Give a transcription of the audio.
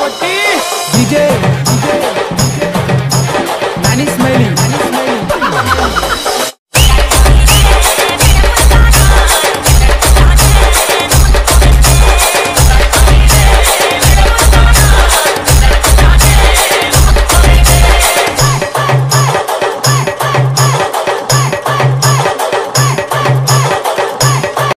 DJ